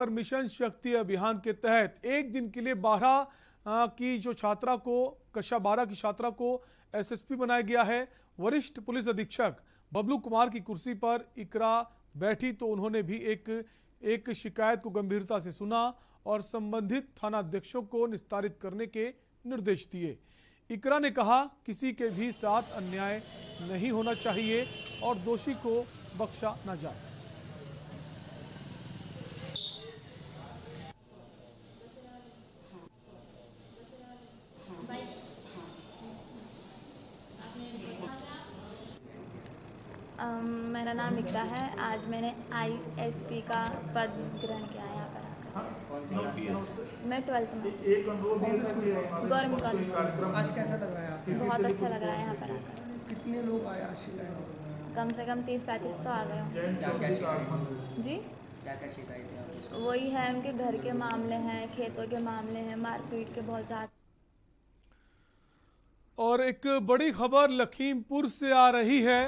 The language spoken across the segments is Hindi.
पर मिशन शक्ति अभियान के तहत एक दिन के लिए बारह की जो छात्रा को, कक्षा बारह की छात्रा को एसएसपी बनाया गया है। वरिष्ठ पुलिस अधीक्षक बबलू कुमार की कुर्सी पर इकरा बैठी तो उन्होंने भी एक एक शिकायत को गंभीरता से सुना और संबंधित थाना अध्यक्षों को निस्तारित करने के निर्देश दिए। इकरा ने कहा, किसी के भी साथ अन्याय नहीं होना चाहिए और दोषी को बख्शा न जाए। मेरा नाम इकरा है। आज मैंने आईएसपी का पद ग्रहण किया है यहाँ पर आकर। मैं ट्वेल्थ में। Government college. आज कैसा लग रहा है आपको? बहुत अच्छा लग रहा है यहाँ पर आकर। कितने लोग आए कम से कम तीस पैंतीस तो आ गए जी? क्या क्या शिकायत वही है उनके घर के मामले हैं खेतों के मामले हैं मारपीट के बहुत ज़्यादा। और एक बड़ी खबर लखीमपुर से आ रही है।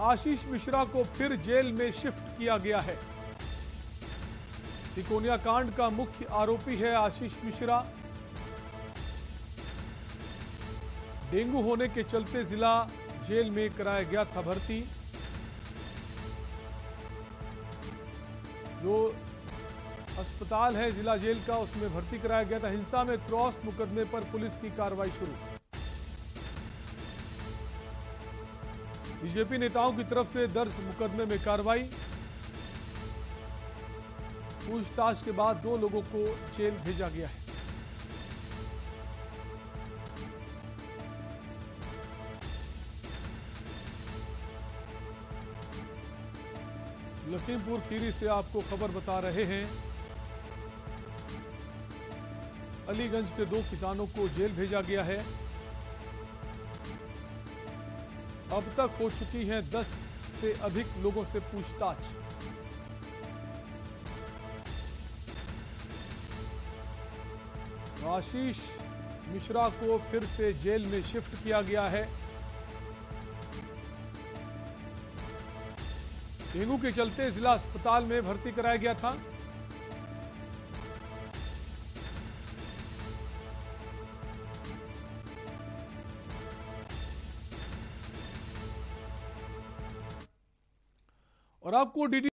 आशीष मिश्रा को फिर जेल में शिफ्ट किया गया है। तिकोनिया कांड का मुख्य आरोपी है आशीष मिश्रा। डेंगू होने के चलते जिला जेल में कराया गया था भर्ती। जो अस्पताल है जिला जेल का, उसमें भर्ती कराया गया था। हिंसा में क्रॉस मुकदमे पर पुलिस की कार्रवाई शुरू। बीजेपी नेताओं की तरफ़ से दर्ज मुकदमे में कार्रवाई। पूछताछ के बाद दो लोगों को जेल भेजा गया है। लखीमपुर खीरी से आपको खबर बता रहे हैं, अलीगंज के दो किसानों को जेल भेजा गया है। अब तक हो चुकी है 10 से अधिक लोगों से पूछताछ। आशीष मिश्रा को फिर से जेल में शिफ्ट किया गया है। डेंगू के चलते जिला अस्पताल में भर्ती कराया गया था। और आपको डीडी